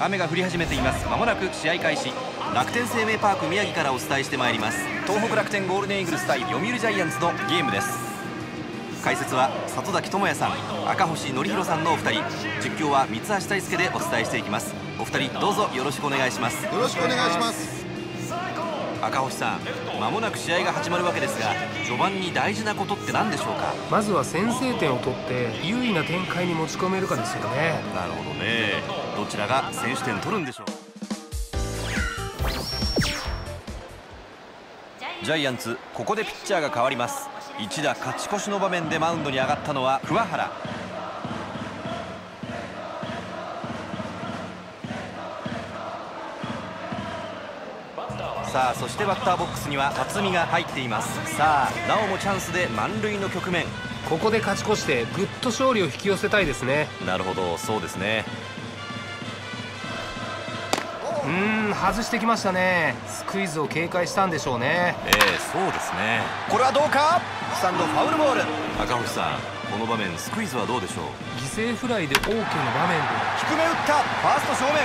雨が降り始めています。まもなく試合開始。楽天生命パーク宮城からお伝えしてまいります。東北楽天ゴールデンイーグルス対読売ジャイアンツのゲームです。解説は里崎智也さん赤星則弘さんのお二人。実況は三橋大輔でお伝えしていきます。お二人どうぞよろしくお願いします。よろしくお願いします。赤星さんまもなく試合が始まるわけですが序盤に大事なことって何でしょうか？まずは先制点を取って優位な展開に持ち込めるかですよね。なるほどね。どちらが先取点取るんでしょう？ジャイアンツここでピッチャーが変わります。一打勝ち越しの場面でマウンドに上がったのは桑原さあそしてバッターボックスには辰巳が入っています。さあなおもチャンスで満塁の局面。ここで勝ち越してぐっと勝利を引き寄せたいですね。なるほどそうですね。うーん外してきましたね。スクイズを警戒したんでしょうね。ええそうですね。これはどうか？スタンドファウルボール。赤星さんこの場面スクイズはどうでしょう？犠牲フライで OK の場面で。低め打った。ファースト正面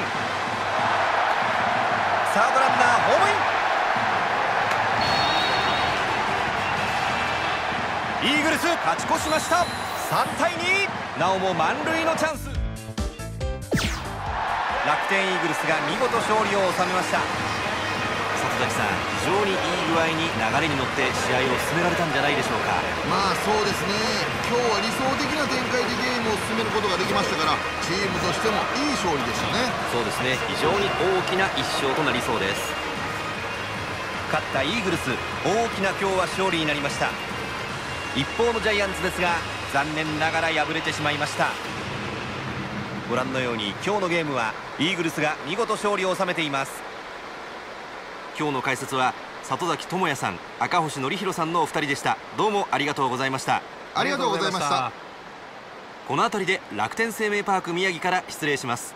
イーグルス勝ち越しました。3対2なおも満塁のチャンス。楽天イーグルスが見事勝利を収めました。里崎さん非常にいい具合に流れに乗って試合を進められたんじゃないでしょうか。まあそうですね。今日は理想的な展開でゲームを進めることができましたからチームとしてもいい勝利でしたね。そうですね。非常に大きな1勝となりそうです。勝ったイーグルス大きな今日は勝利になりました一方のジャイアンツですが残念ながら敗れてしまいました。ご覧のように今日のゲームはイーグルスが見事勝利を収めています。今日の解説は里崎智也さん赤星則弘さんのお二人でした。どうもありがとうございました。ありがとうございました。この辺りで楽天生命パーク宮城から失礼します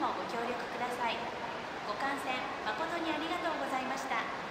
もご協力ください。ご観戦誠にありがとうございました。